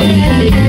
Yeah.